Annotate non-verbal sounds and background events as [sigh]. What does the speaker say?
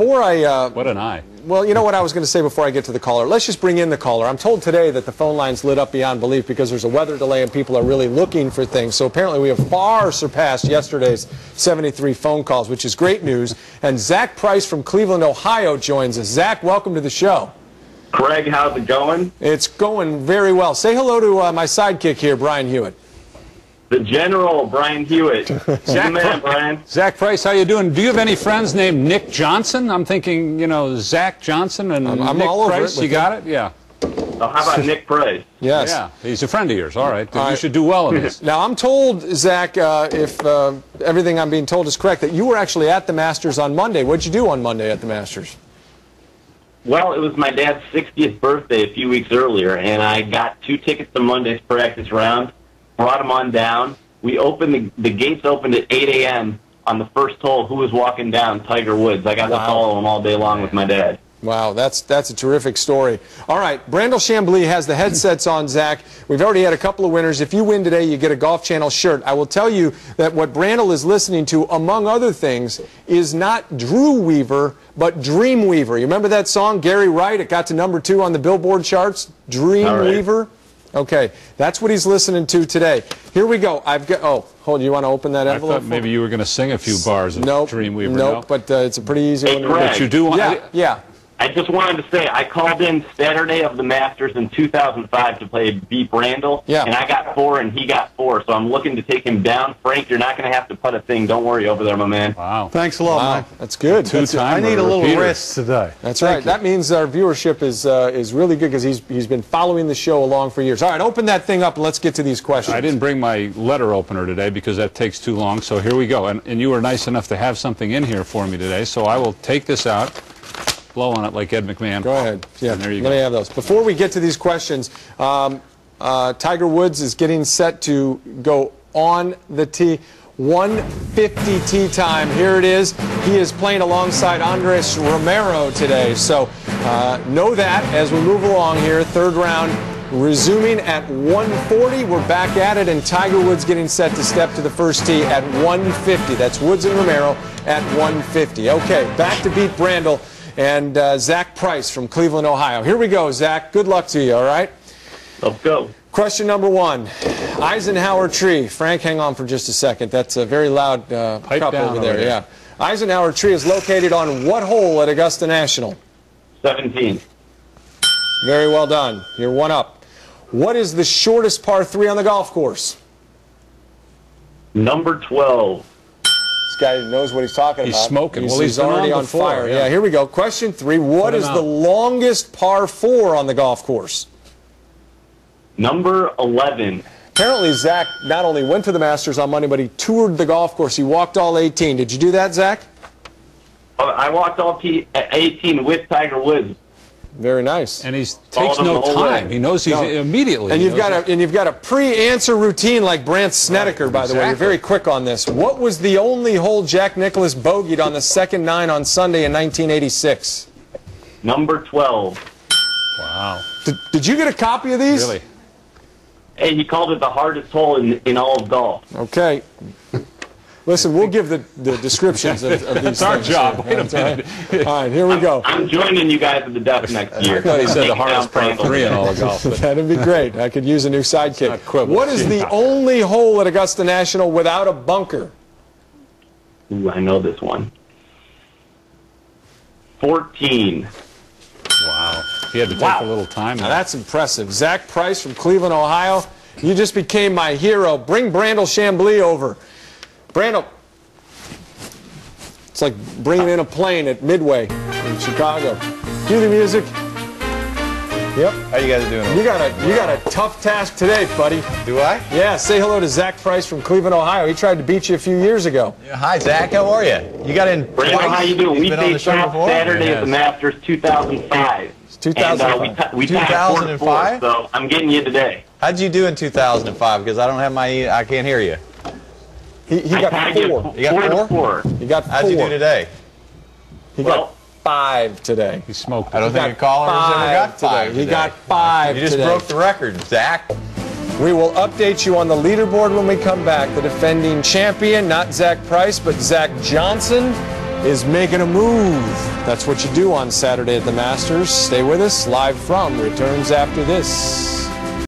before I uh, What an eye. Well, you know what I was going to say before I get to the caller? Let's just bring in the caller. I'm told today that the phone lines lit up beyond belief because there's a weather delay and people are really looking for things. So apparently we have far surpassed yesterday's 73 phone calls, which is great news. And Zach Price from Cleveland, Ohio joins us. Zach, welcome to the show. Craig, how's it going? It's going very well. Say hello to uh, my sidekick here, Brian Hewitt. The General, Brian Hewitt. [laughs] Good man, Brian. Zach Price, how you doing? Do you have any friends named Nick Johnson? I'm thinking, you know, Zach Johnson and I'm Nick all over Price. it with you got it? Yeah. Oh, how about Nick Price? [laughs] Yes. Yeah. He's a friend of yours. All right. All you right. should do well in this. [laughs] Now, I'm told, Zach, uh, if uh, everything I'm being told is correct, that you were actually at the Masters on Monday. What'd you do on Monday at the Masters? Well, it was my dad's 60th birthday a few weeks earlier, and I got two tickets to Monday's practice round, brought him on down. We opened, the, the gates opened at 8 a.m. on the first hole. Who was walking down? Tiger Woods. I got to follow him all day long with my dad. Wow, that's that's a terrific story. All right, Brandel Chamblee has the headsets on, Zach. We've already had a couple of winners. If you win today, you get a Golf Channel shirt. I will tell you that what Brandel is listening to, among other things, is not Drew Weaver, but Dream Weaver. You remember that song, Gary Wright? It got to number two on the Billboard charts. Dream right. Weaver. Okay, that's what he's listening to today. Here we go. I've got. Oh, hold. You want to open that envelope? I thought maybe you were going to sing a few bars of Nope. Dreamweaver. Nope. no? But uh, it's a pretty easy Hey, one. to Craig. But you do want. Yeah, yeah. I just wanted to say I called in Saturday of the Masters in 2005 to play beat Brandel, Yeah. and I got four and he got four. So I'm looking to take him down. Frank, you're not going to have to putt a thing. Don't worry over there, my man. Wow. Thanks a lot, Wow, Mike. that's good. Two-time I need a little repeater. rest today. That's Thank right. you. That means our viewership is uh, is really good because he's he's been following the show along for years. All right, open that thing up and let's get to these questions. I didn't bring my letter opener today because that takes too long. So here we go. And, and you were nice enough to have something in here for me today. So I will take this out, blow on it like Ed McMahon. Go ahead. Yeah, And there you let go. me have those. Before we get to these questions, um, uh, Tiger Woods is getting set to go on the tee. 150 tee time. Here it is. He is playing alongside Andres Romero today. So uh, know that as we move along here. Third round resuming at 140. We're back at it, and Tiger Woods getting set to step to the first tee at 150. That's Woods and Romero at 150. Okay, back to beat Brandel and uh, Zach Price from Cleveland, Ohio. Here we go, Zach. Good luck to you, all right? Let's go. Question number one Eisenhower tree. Frank, hang on for just a second. That's a very loud uh, Pipe cup down over there. over there. Yeah. Eisenhower tree is located on what hole at Augusta National? 17. Very well done. You're one up. What is the shortest par three on the golf course? Number 12. This guy knows what he's talking He's about. smoking. He's, Well, he's he's already on on before, fire. yeah. Yeah. Here we go. Question three. What is Put him is the longest par four on the golf course? Number 11. Apparently, Zach not only went to the Masters on Monday, but he toured the golf course. He walked all 18. Did you do that, Zach? Uh, I walked all 18 with Tiger Woods. Very nice. And he takes no the whole way. time. He knows he's No. immediately. And you've knows got a and you've got a pre-answer routine like Brandt Snedeker, by the way. You're very quick on this. What was the only hole Jack Nicklaus bogeyed on the second nine on Sunday in 1986? Number 12. Wow. Did, did you get a copy of these? Really? Hey, he called it the hardest hole in, in all of golf. Okay. Listen, we'll give the, the descriptions of, of these That's our things. job. Wait a That's all right. minute. All right, here we go. I'm joining you guys at the Duff next year. I thought he said the hardest down Brandel. three in all of golf. [laughs] That'd be great. I could use a new sidekick. What is the Yeah. only hole at Augusta National without a bunker? Ooh, I know this one. 14. wow. He had to take Wow. a little time. Now there. that's impressive. Zach Price from Cleveland, Ohio. You just became my hero. Bring Brandel Chamblee over. Brandel. It's like bringing in a plane at Midway in Chicago. Cue the music. Yep. How you guys doing? You got a you got a tough task today, buddy. Do I? Yeah. Say hello to Zach Price from Cleveland, Ohio. He tried to beat you a few years ago. Yeah, Hi, Zach. How are you? You got in Brandon, twice. how you doing? You've We been on faced off? Saturday Yes. at the Masters 2005. It's 2005. And, uh, we, t- we tied four 2005? so I'm getting you today. How'd you do in 2005? Because I don't have my, I can't hear you. He, he got tied you four. You got four to four? four. He got How'd you do today? He Well- got five today. He smoked. I don't He think got a caller has ever got today. five. He got five You just today. broke the record, Zach. We will update you on the leaderboard when we come back. The defending champion, not Zach Price, but Zach Johnson, is making a move. That's what you do on Saturday at the Masters. Stay with us. Live from returns after this.